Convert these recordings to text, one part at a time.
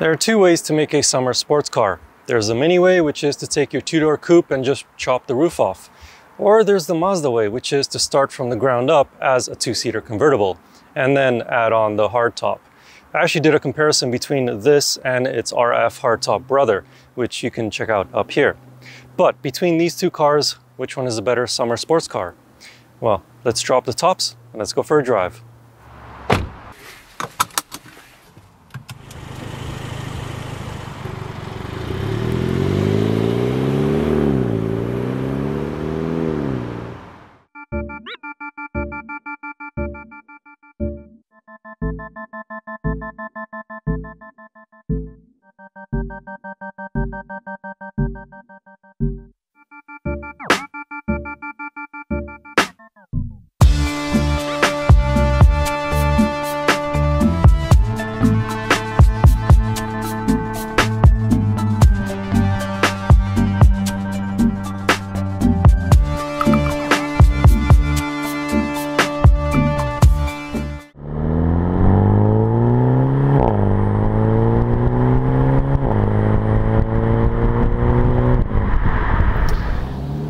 There are two ways to make a summer sports car. There's the Mini way, which is to take your two-door coupe and just chop the roof off. Or there's the Mazda way, which is to start from the ground up as a two-seater convertible, and then add on the hardtop. I actually did a comparison between this and its RF hardtop brother, which you can check out up here. But between these two cars, which one is a better summer sports car? Well, let's drop the tops and let's go for a drive.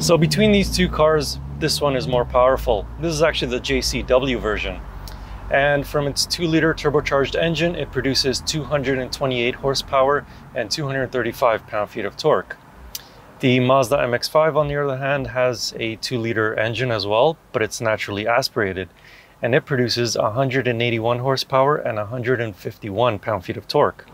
So between these two cars, this one is more powerful. This is actually the JCW version. And from its 2 liter turbocharged engine, it produces 228 horsepower and 235 pound feet of torque. The Mazda MX-5 on the other hand has a 2 liter engine as well, but it's naturally aspirated and it produces 181 horsepower and 151 pound feet of torque.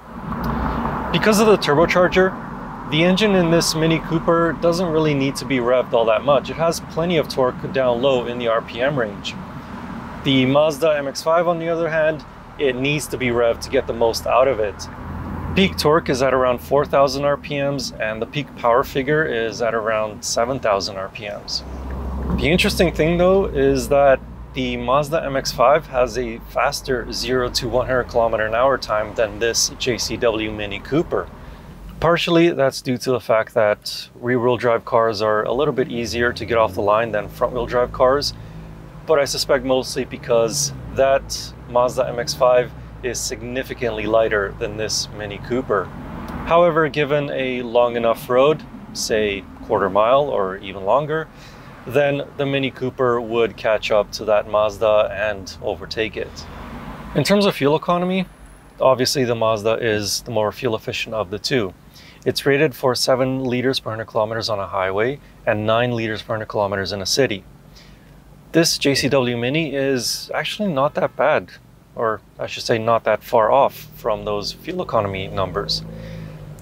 Because of the turbocharger, the engine in this Mini Cooper doesn't really need to be revved all that much. It has plenty of torque down low in the RPM range. The Mazda MX-5 on the other hand, it needs to be revved to get the most out of it. Peak torque is at around 4,000 RPMs and the peak power figure is at around 7,000 RPMs. The interesting thing though is that the Mazda MX-5 has a faster 0 to 100 kilometer an hour time than this JCW Mini Cooper. Partially, that's due to the fact that rear-wheel drive cars are a little bit easier to get off the line than front-wheel drive cars, but I suspect mostly because that Mazda MX-5 is significantly lighter than this Mini Cooper. However, given a long enough road, say quarter mile or even longer, then the Mini Cooper would catch up to that Mazda and overtake it. In terms of fuel economy, obviously the Mazda is the more fuel efficient of the two. It's rated for 7 liters per 100 kilometers on a highway and 9 liters per 100 kilometers in a city. This JCW Mini is actually not that bad, or I should say not that far off from those fuel economy numbers.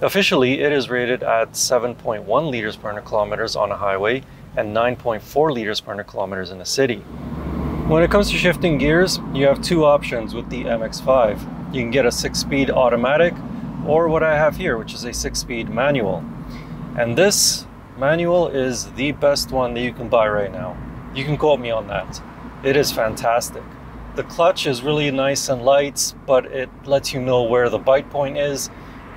Officially, it is rated at 7.1 liters per 100 kilometers on a highway and 9.4 liters per 100 kilometers in a city. When it comes to shifting gears, you have two options with the MX-5. You can get a 6-speed automatic or what I have here, which is a six speed manual. And this manual is the best one that you can buy right now. You can quote me on that. It is fantastic. The clutch is really nice and light, but it lets you know where the bite point is.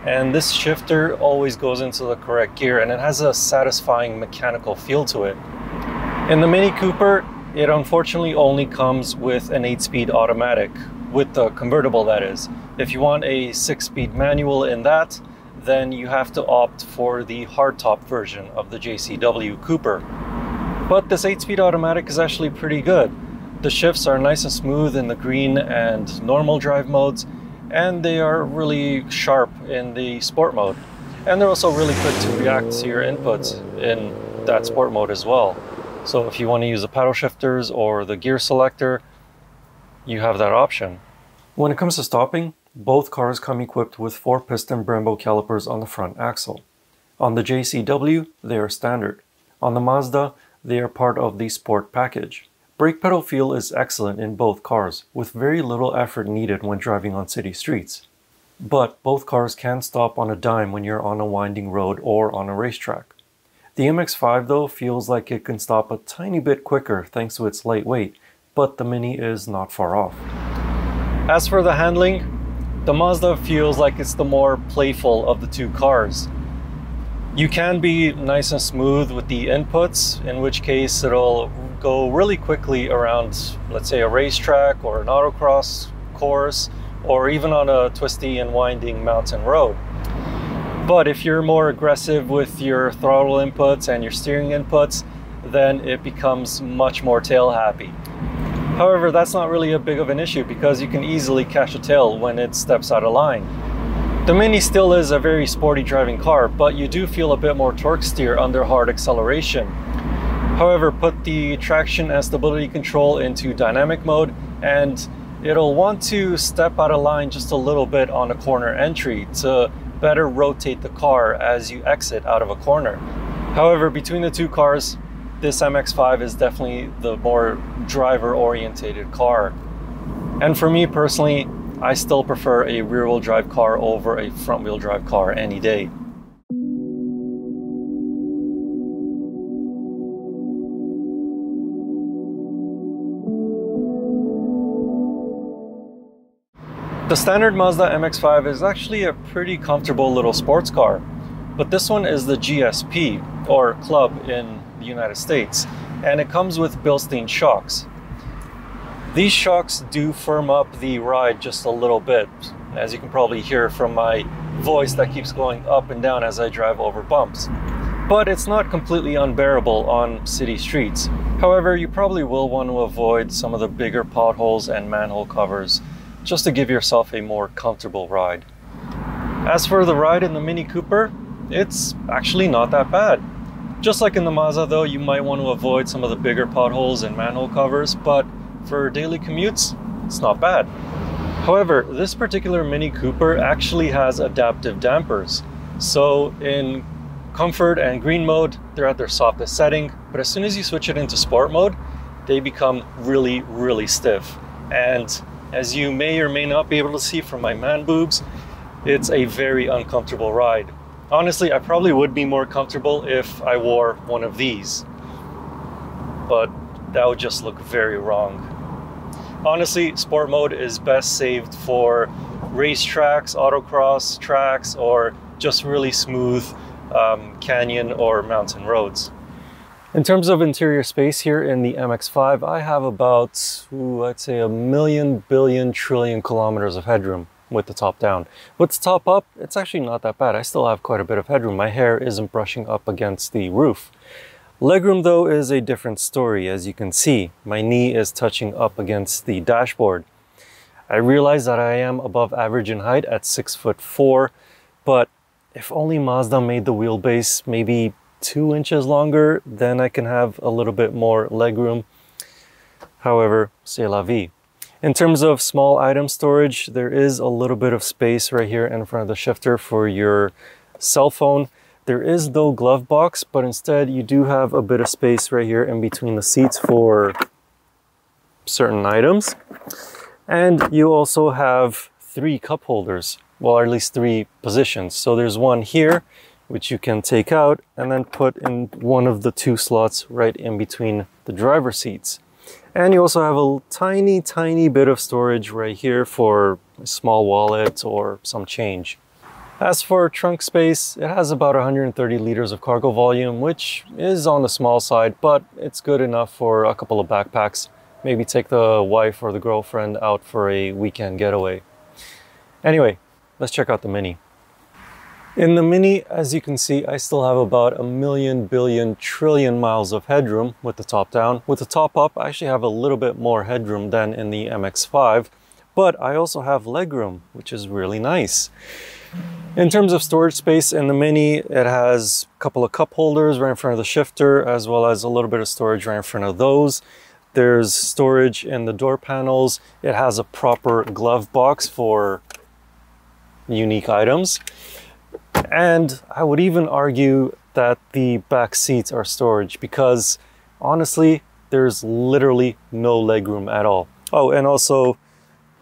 And this shifter always goes into the correct gear and it has a satisfying mechanical feel to it. In the Mini Cooper, it unfortunately only comes with an 8-speed automatic, with the convertible that is. If you want a six speed manual in that, then you have to opt for the hardtop version of the JCW Cooper. But this 8 speed automatic is actually pretty good. The shifts are nice and smooth in the green and normal drive modes, and they are really sharp in the sport mode. And they're also really quick to react to your inputs in that sport mode as well. So if you want to use the paddle shifters or the gear selector, you have that option. When it comes to stopping, both cars come equipped with 4-piston Brembo calipers on the front axle. On the JCW, they are standard. On the Mazda, they are part of the Sport package. Brake pedal feel is excellent in both cars, with very little effort needed when driving on city streets. But both cars can stop on a dime when you're on a winding road or on a racetrack. The MX-5 though feels like it can stop a tiny bit quicker thanks to its light weight, but the Mini is not far off. As for the handling, the Mazda feels like it's the more playful of the two cars. You can be nice and smooth with the inputs, in which case it'll go really quickly around, let's say, a racetrack or an autocross course, or even on a twisty and winding mountain road. But if you're more aggressive with your throttle inputs and your steering inputs, then it becomes much more tail happy. However, that's not really a big of an issue because you can easily catch a tail when it steps out of line. The Mini still is a very sporty driving car, but you do feel a bit more torque steer under hard acceleration. However, put the traction and stability control into dynamic mode and it'll want to step out of line just a little bit on a corner entry to better rotate the car as you exit out of a corner. However, between the two cars, this MX-5 is definitely the more driver-orientated car. And for me personally, I still prefer a rear-wheel drive car over a front-wheel drive car any day. The standard Mazda MX-5 is actually a pretty comfortable little sports car, but this one is the GSP, or Club in the United States, and it comes with Bilstein shocks. These shocks do firm up the ride just a little bit, as you can probably hear from my voice that keeps going up and down as I drive over bumps. But it's not completely unbearable on city streets. However, you probably will want to avoid some of the bigger potholes and manhole covers just to give yourself a more comfortable ride. As for the ride in the Mini Cooper, it's actually not that bad. Just like in the Mazda though, you might want to avoid some of the bigger potholes and manhole covers, but for daily commutes, it's not bad. However, this particular Mini Cooper actually has adaptive dampers. So in comfort and green mode, they're at their softest setting, but as soon as you switch it into sport mode, they become really, really stiff. And as you may or may not be able to see from my man boobs, it's a very uncomfortable ride. Honestly, I probably would be more comfortable if I wore one of these, but that would just look very wrong. Honestly, sport mode is best saved for race tracks, autocross tracks, or just really smooth um, canyon or mountain roads. In terms of interior space here in the MX-5, I have about, ooh, I'd say a million, billion, trillion kilometers of headroom with the top down. With the top up, it's actually not that bad. I still have quite a bit of headroom. My hair isn't brushing up against the roof. Legroom though is a different story. As you can see, my knee is touching up against the dashboard. I realize that I am above average in height at six foot four, but if only Mazda made the wheelbase maybe two inches longer, then I can have a little bit more legroom. However, c'est la vie. In terms of small item storage, there is a little bit of space right here in front of the shifter for your cell phone. There is no glove box, but instead you do have a bit of space right here in between the seats for certain items. And you also have three cup holders, well, at least three positions. So there's one here, which you can take out and then put in one of the two slots right in between the driver seats. And you also have a tiny, tiny bit of storage right here for a small wallet or some change. As for trunk space, it has about 130 liters of cargo volume, which is on the small side, but it's good enough for a couple of backpacks. Maybe take the wife or the girlfriend out for a weekend getaway. Anyway, let's check out the Mini. In the Mini, as you can see, I still have about a million, billion, trillion miles of headroom with the top down. With the top up, I actually have a little bit more headroom than in the MX-5, but I also have legroom, which is really nice. In terms of storage space in the Mini, it has a couple of cup holders right in front of the shifter, as well as a little bit of storage right in front of those. There's storage in the door panels. It has a proper glove box for unique items. And I would even argue that the back seats are storage because honestly, there's literally no legroom at all. Oh, and also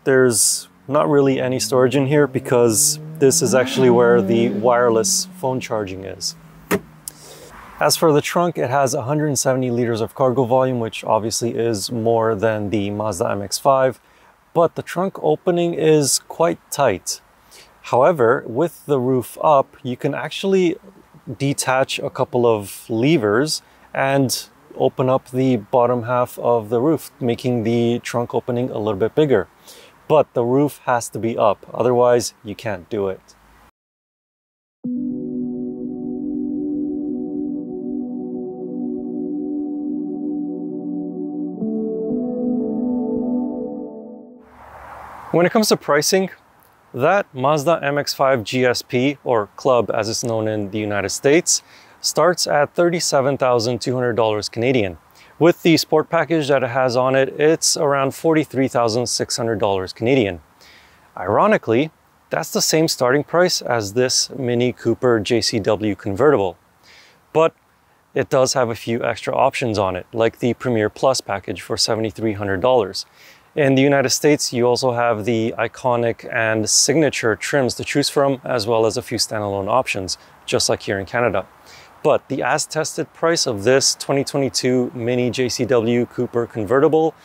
there's not really any storage in here because this is actually where the wireless phone charging is. As for the trunk, it has 170 liters of cargo volume, which obviously is more than the Mazda MX-5, but the trunk opening is quite tight. However, with the roof up, you can actually detach a couple of levers and open up the bottom half of the roof, making the trunk opening a little bit bigger. but the roof has to be up. Otherwise, you can't do it. When it comes to pricing, that Mazda MX-5 GSP, or Club as it's known in the United States, starts at $37,200 Canadian. With the sport package that it has on it, it's around $43,600 Canadian. Ironically, that's the same starting price as this Mini Cooper JCW convertible. But it does have a few extra options on it, like the Premier Plus package for $7,300. In the United States, you also have the iconic and signature trims to choose from, as well as a few standalone options, just like here in Canada. But the as tested price of this 2022 Mini JCW Cooper convertible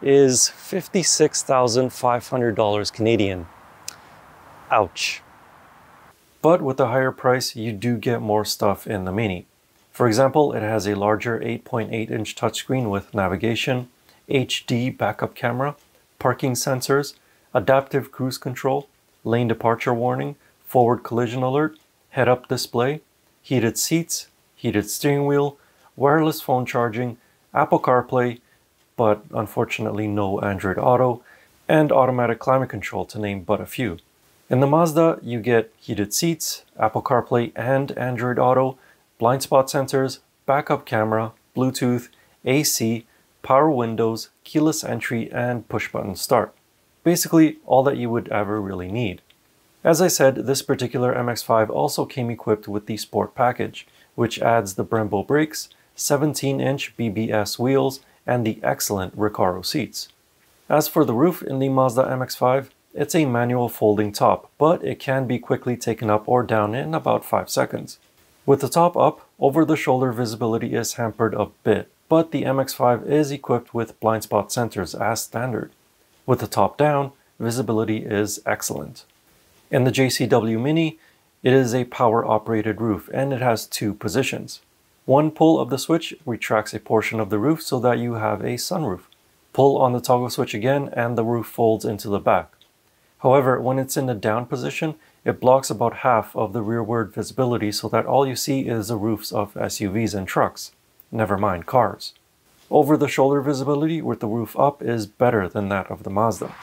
is $56,500 Canadian. Ouch. But with the higher price, you do get more stuff in the Mini. For example, it has a larger 8.8 inch touchscreen with navigation, HD backup camera, parking sensors, adaptive cruise control, lane departure warning, forward collision alert, head-up display, heated seats, heated steering wheel, wireless phone charging, Apple CarPlay, but unfortunately no Android Auto, and automatic climate control to name but a few. In the Mazda, you get heated seats, Apple CarPlay and Android Auto, blind spot sensors, backup camera, Bluetooth, AC, power windows, keyless entry, and push button start. Basically, all that you would ever really need. As I said, this particular MX-5 also came equipped with the Sport package, which adds the Brembo brakes, 17-inch BBS wheels, and the excellent Recaro seats. As for the roof in the Mazda MX-5, it's a manual folding top, but it can be quickly taken up or down in about 5 seconds. With the top up, over-the-shoulder visibility is hampered a bit but the MX-5 is equipped with blind spot sensors as standard. With the top down, visibility is excellent. In the JCW Mini, it is a power-operated roof and it has two positions. One pull of the switch retracts a portion of the roof so that you have a sunroof. Pull on the toggle switch again and the roof folds into the back. However, when it's in the down position, it blocks about half of the rearward visibility so that all you see is the roofs of SUVs and trucks never mind cars. Over-the-shoulder visibility with the roof up is better than that of the Mazda.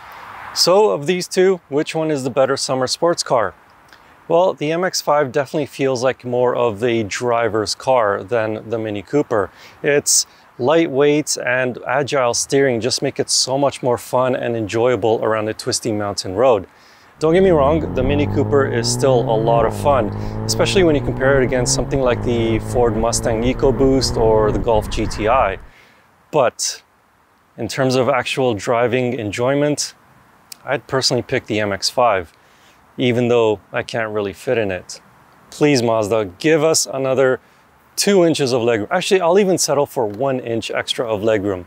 So of these two, which one is the better summer sports car? Well, the MX-5 definitely feels like more of the driver's car than the Mini Cooper. It's lightweight and agile steering just make it so much more fun and enjoyable around a twisty mountain road. Don't get me wrong, the Mini Cooper is still a lot of fun, especially when you compare it against something like the Ford Mustang EcoBoost or the Golf GTI. But in terms of actual driving enjoyment, I'd personally pick the MX-5, even though I can't really fit in it. Please Mazda, give us another two inches of legroom. Actually, I'll even settle for one inch extra of legroom.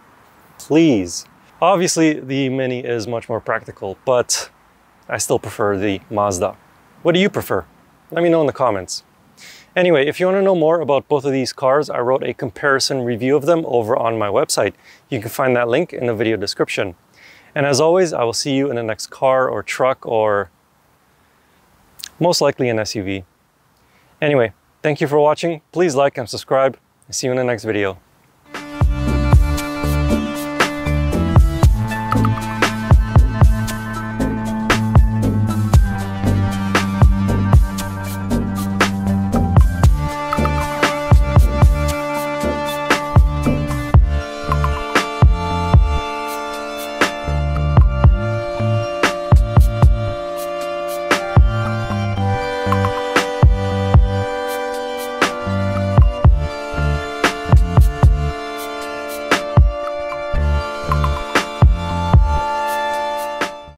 Please. Obviously, the Mini is much more practical, but I still prefer the Mazda. What do you prefer? Let me know in the comments. Anyway, if you want to know more about both of these cars, I wrote a comparison review of them over on my website. You can find that link in the video description. And as always, I will see you in the next car or truck or most likely an SUV. Anyway, thank you for watching. Please like and subscribe. See you in the next video.